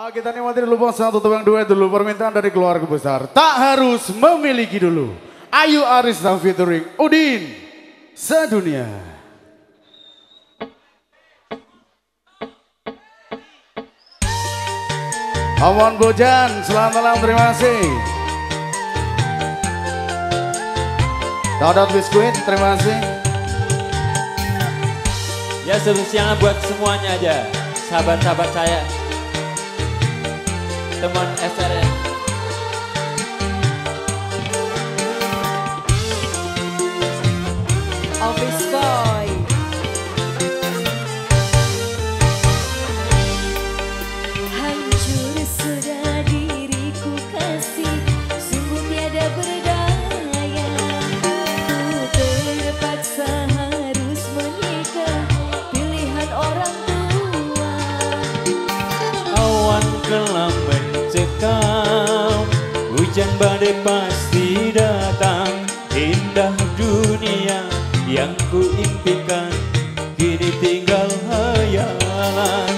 Ah, kita nikmati dulu bang satu tebang duet dulu permintaan dari keluarga besar. Tak harus memiliki dulu. Ayu Aris dan featuring Udin sedunia. Awan Bojan, selamat malam, terima kasih. Dodot Biskuit, terima kasih. Ya spesial buat semuanya aja, sahabat-sahabat saya, teman SRN. Hujan badai pasti datang. Indah dunia yang ku impikan Kini tinggal hayalan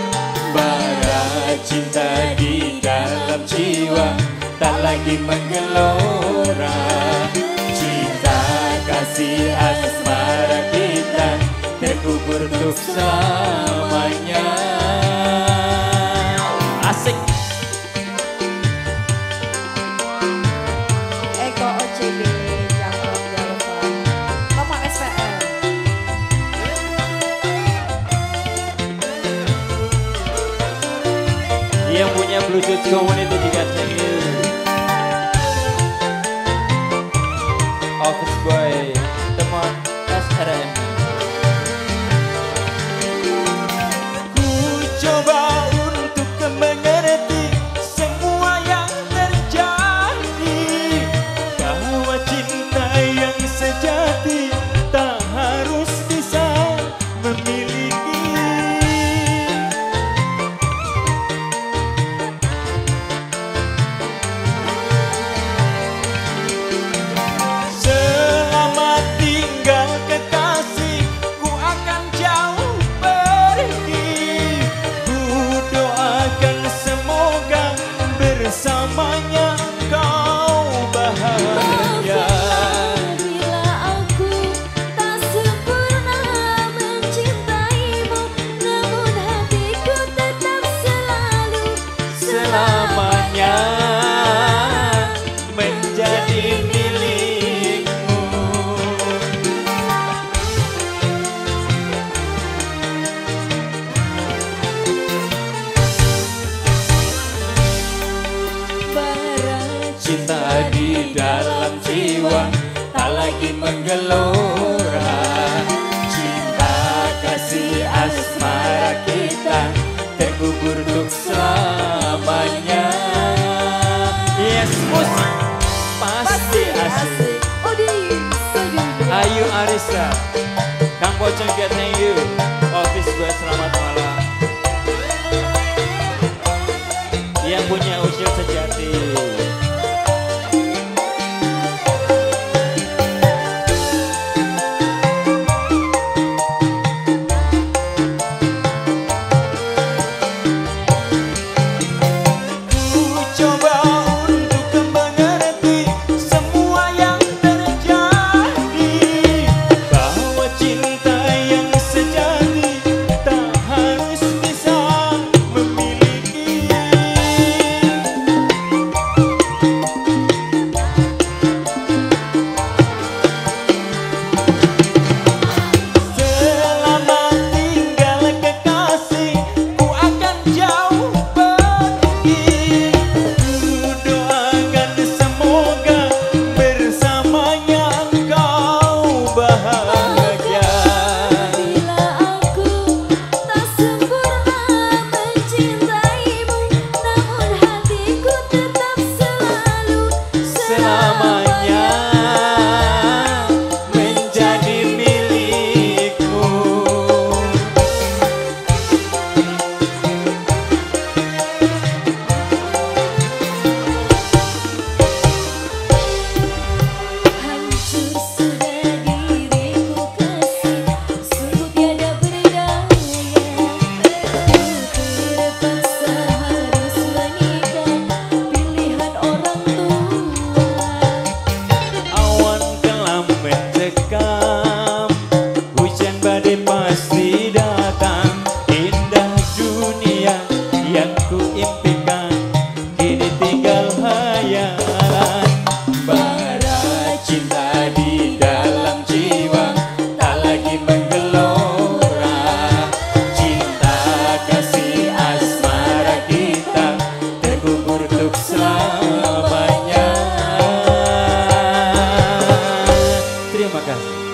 Bara cinta di dalam jiwa Tak lagi menggelora. Cinta kasih asmara kita Terkubur untuk selamanya Yang punya Bluetooth Community juga thank you Office Bersamanya kau bahagia lagi menggelora. Cinta kasih asmara kita terkubur untuk selamanya. Yes musik pasti asik. Ayu Arisa Kang Pocong thank you. Office gue selamat malam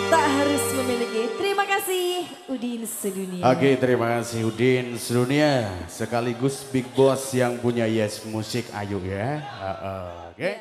tak harus memiliki. Terima kasih Udin Sedunia. Oke, okay, terima kasih Udin Sedunia sekaligus Big Boss yang punya Yes Musik Ayu ya. Uh, uh, Oke. Okay.